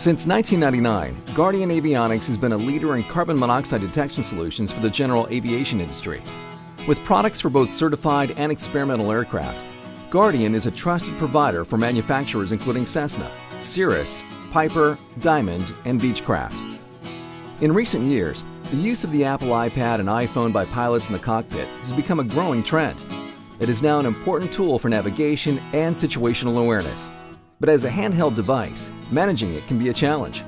Since 1999, Guardian Avionics has been a leader in carbon monoxide detection solutions for the general aviation industry. With products for both certified and experimental aircraft, Guardian is a trusted provider for manufacturers including Cessna, Cirrus, Piper, Diamond, and Beechcraft. In recent years, the use of the Apple iPad and iPhone by pilots in the cockpit has become a growing trend. It is now an important tool for navigation and situational awareness, but as a handheld device, managing it can be a challenge.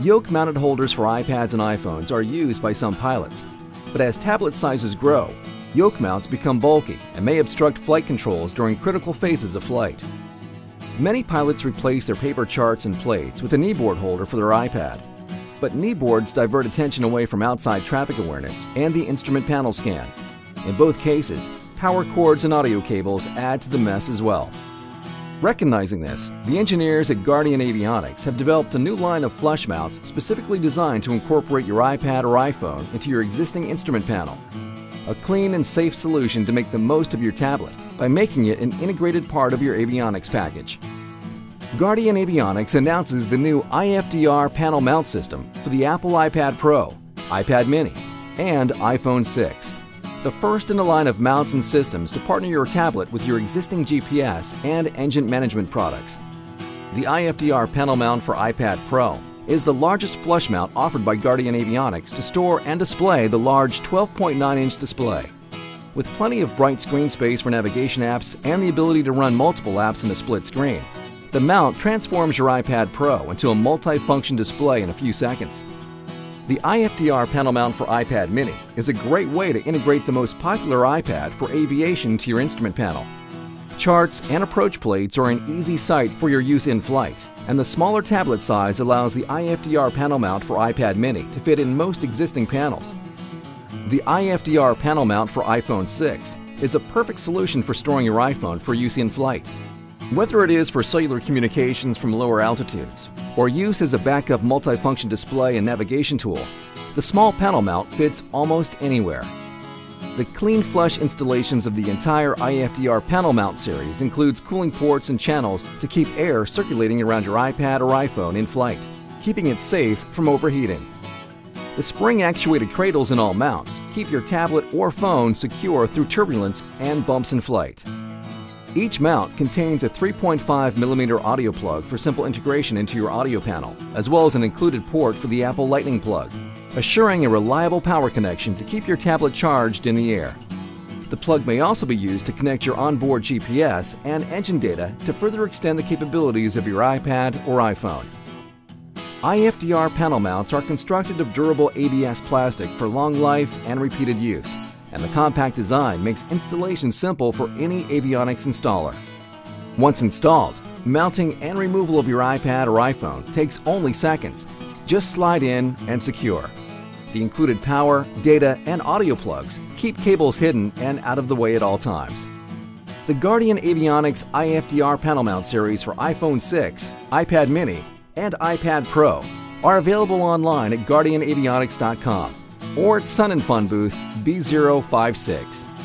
Yoke mounted holders for iPads and iPhones are used by some pilots, but as tablet sizes grow, yoke mounts become bulky and may obstruct flight controls during critical phases of flight. Many pilots replace their paper charts and plates with a kneeboard holder for their iPad, but kneeboards divert attention away from outside traffic awareness and the instrument panel scan. In both cases, power cords and audio cables add to the mess as well. Recognizing this, the engineers at Guardian Avionics have developed a new line of flush mounts specifically designed to incorporate your iPad or iPhone into your existing instrument panel. A clean and safe solution to make the most of your tablet by making it an integrated part of your avionics package. Guardian Avionics announces the new IFDR panel mount system for the Apple iPad Pro, iPad mini, and iPhone 6 the first in a line of mounts and systems to partner your tablet with your existing GPS and engine management products. The IFDR panel mount for iPad Pro is the largest flush mount offered by Guardian Avionics to store and display the large 12.9 inch display. With plenty of bright screen space for navigation apps and the ability to run multiple apps in a split screen, the mount transforms your iPad Pro into a multi-function display in a few seconds. The IFDR panel mount for iPad mini is a great way to integrate the most popular iPad for aviation to your instrument panel. Charts and approach plates are an easy sight for your use in flight, and the smaller tablet size allows the IFDR panel mount for iPad mini to fit in most existing panels. The IFDR panel mount for iPhone 6 is a perfect solution for storing your iPhone for use in flight. Whether it is for cellular communications from lower altitudes or use as a backup multifunction display and navigation tool, the small panel mount fits almost anywhere. The clean flush installations of the entire IFDR panel mount series includes cooling ports and channels to keep air circulating around your iPad or iPhone in flight, keeping it safe from overheating. The spring-actuated cradles in all mounts keep your tablet or phone secure through turbulence and bumps in flight. Each mount contains a 3.5mm audio plug for simple integration into your audio panel, as well as an included port for the Apple Lightning plug, assuring a reliable power connection to keep your tablet charged in the air. The plug may also be used to connect your onboard GPS and engine data to further extend the capabilities of your iPad or iPhone. IFDR panel mounts are constructed of durable ABS plastic for long life and repeated use and the compact design makes installation simple for any avionics installer. Once installed, mounting and removal of your iPad or iPhone takes only seconds. Just slide in and secure. The included power, data, and audio plugs keep cables hidden and out of the way at all times. The Guardian Avionics IFDR panel mount series for iPhone 6, iPad mini, and iPad Pro are available online at guardianavionics.com or at Sun and Fun booth B056.